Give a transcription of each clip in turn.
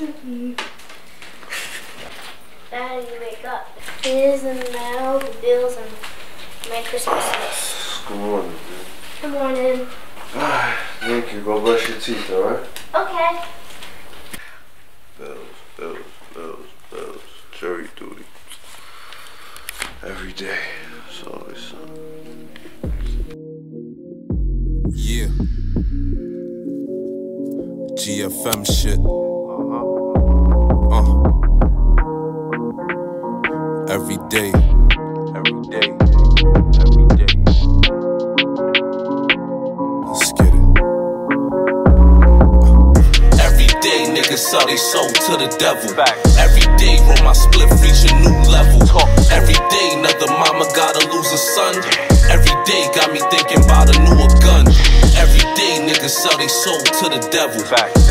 You. Daddy, wake up. Here's the mail, the bills, and my Christmas list. Good morning, dude. Good morning. Thank you. Go brush your teeth, alright? Okay. Bills, bills, bills, bills. Jury duty. Every day. It's always something. Yeah. GFM shit. Every day. Every day. Every day. Let's get it. Every day, niggas sell they soul to the devil. Every day, roll my split, reach a new level. Every day, another mama gotta lose a son. Every day, got me thinking about a newer gun. Every day, niggas sell they soul to the devil.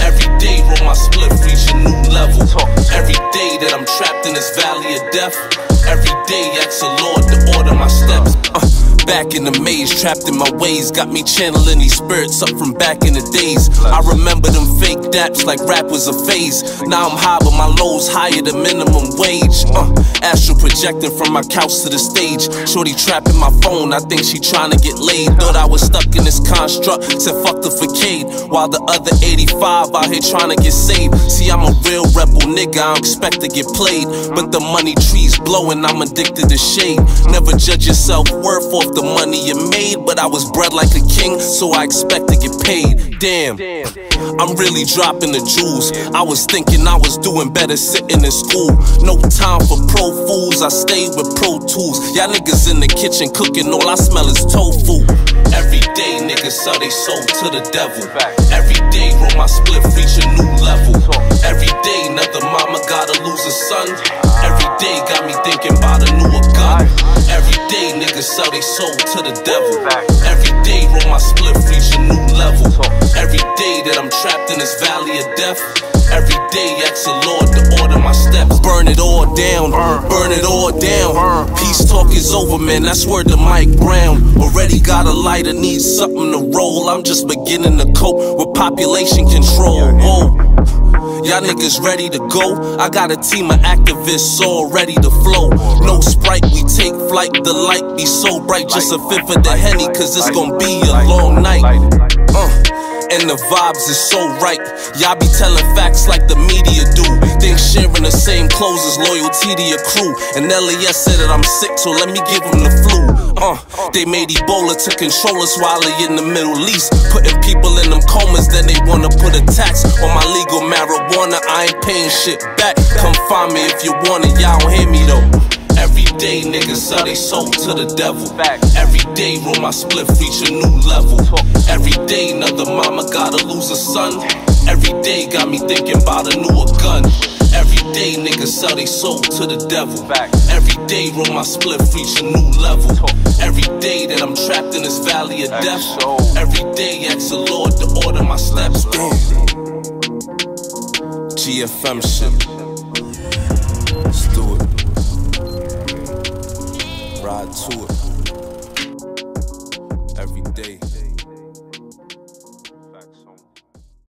Every day, roll my split, reach a new level. Every day that I'm trapped in this valley of death. Every day, ask the Lord to order my steps. Uh, back in the maze, trapped in my ways, got me channeling these spirits up from back in the days. I remember them fake daps like rap was a phase. Now I'm high, but my lows higher than minimum wage. Uh, astral projecting from my couch to the stage. Shorty trapping my phone, I think she trying to get laid. Thought I was stuck in this construct, said fuck the facade. While the other 85 out here trying to get saved. See, I'm a real rebel nigga, I don't expect to get played. But the money trees blowing, I'm addicted to shade. Never judge yourself worth off the money you made. But I was bred like a king, so I expect to get paid. Damn, I'm really dropping the jewels. I was thinking I was doing better sitting in school. No time for pro fools, I stay with pro tools. Y'all niggas in the kitchen cooking, all I smell is tofu. Every day, niggas sell they soul to the devil. Every day, roll my split, reach a new level. Every day, another mama gotta lose a son. Every day, got me sell they soul to the devil. Every day, roll my split, reach a new level. Every day that I'm trapped in this valley of death. Every day, ask the Lord to order my steps. Burn it all down, burn it all down. Peace talk is over, man. That's word to Mike Brown. Already got a lighter, need something to roll. I'm just beginning to cope with population control. Whoa. Y'all niggas ready to go? I got a team of activists all ready to flow. No sprite, we take flight. The light be so bright, just a fifth of the henny, cause it's gonna be a long night. Uh, and the vibes is so right. Y'all be telling facts like the media do. Think sharing the same clothes is loyalty to your crew. And LAS said that I'm sick, so let me give them the flu. Uh, they made Ebola to control us while they in the Middle East. Putting people in them comas, then they wanna put a tax on my legal marijuana. I ain't paying shit back. Come find me if you want it, y'all don't hear me though. Every day, niggas sell they soul to the devil. Every day, roll my split, reach a new level. Every day, another mama gotta lose a son. Every day, got me thinking about a newer gun. Every day, niggas sell they soul to the devil. Every day, roll my split, reach a new level. Every day that I'm trapped in this valley of death. Every day, ask the Lord to order my steps. Damn. GFM shit. Let's do it. Ride to it.